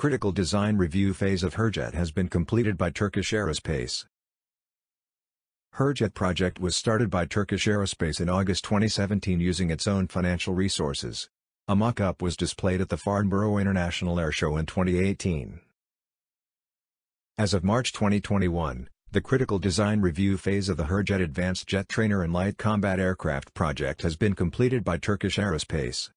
Critical design review phase of Hürjet has been completed by Turkish Aerospace. Hürjet project was started by Turkish Aerospace in August 2017 using its own financial resources. A mock-up was displayed at the Farnborough International Airshow in 2018. As of March 2021, the critical design review phase of the Hürjet Advanced Jet Trainer and Light Combat Aircraft project has been completed by Turkish Aerospace.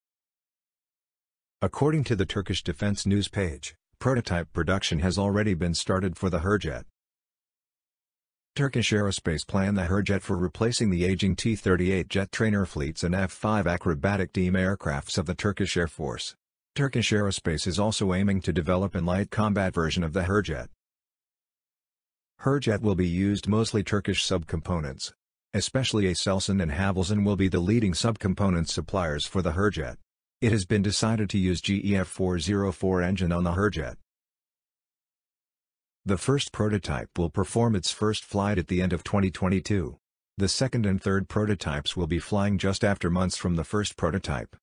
According to the Turkish Defense News page, prototype production has already been started for the Hürjet. Turkish Aerospace plan the Hürjet for replacing the aging T-38 jet trainer fleets and F-5 acrobatic team aircrafts of the Turkish Air Force. Turkish Aerospace is also aiming to develop a light combat version of the Hürjet. Hürjet will be used mostly Turkish subcomponents. Especially Aselsan and Havelsan will be the leading subcomponent suppliers for the Hürjet. It has been decided to use GE F404 engine on the Hürjet. The first prototype will perform its first flight at the end of 2022. The second and third prototypes will be flying just after months from the first prototype.